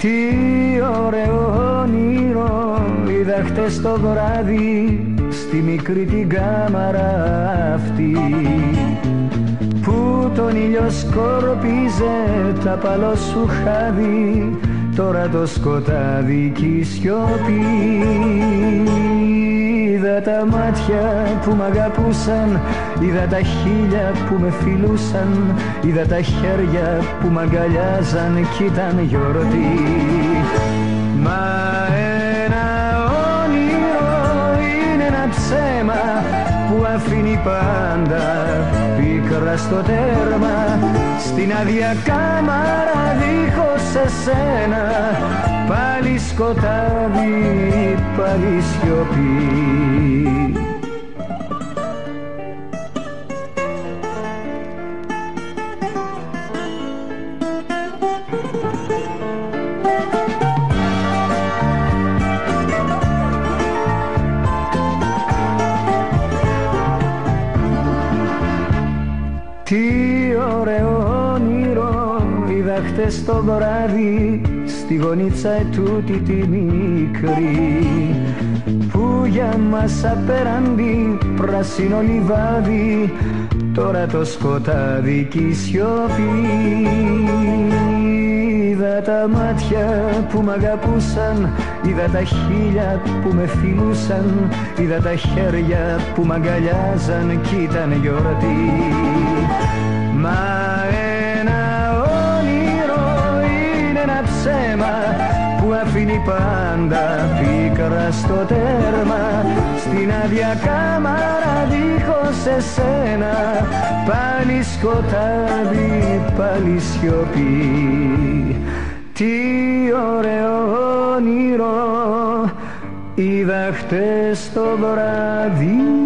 Τι ωραίο όνειρο είδα χτες το βράδυ στη μικρή την κάμαρα αυτή που τον ήλιο σκορπίζε τα παλό σου χάδι τώρα το σκοτάδι κι η σιωπή Είδα τα μάτια που μ' αγαπούσαν Είδα τα χείλια που με φιλούσαν Είδα τα χέρια που μ' αγκαλιάζαν κι ήταν γιορτή ένα ψέμα που αφήνει πάντα πίκρα στο τέρμα. Στην άδεια κάμαρα δίχως εσένα πάλι σκοτάδι, πάλι σιωπή Τι ωραίο όνειρο είδα χτες το βράδυ στη γωνίτσα ετούτη τη μικρή που για μας απέραντι πράσινο λιβάδι τώρα το σκοτάδι κι η σιωπή Είδα τα μάτια που μ' αγαπούσαν Είδα τα χείλια που με φιλούσαν Είδα τα χέρια που μ' αγκαλιάζαν κι ήταν γιορτή Μα ένα όνειρο είναι ένα ψέμα που αφήνει πάντα πίκρα στο τέρμα. Στην άδεια κάμαρα δίχως εσένα πάλι σκοτάδι, πάλι σιωπή. Τι ωραίο όνειρο είδα χτες το βράδυ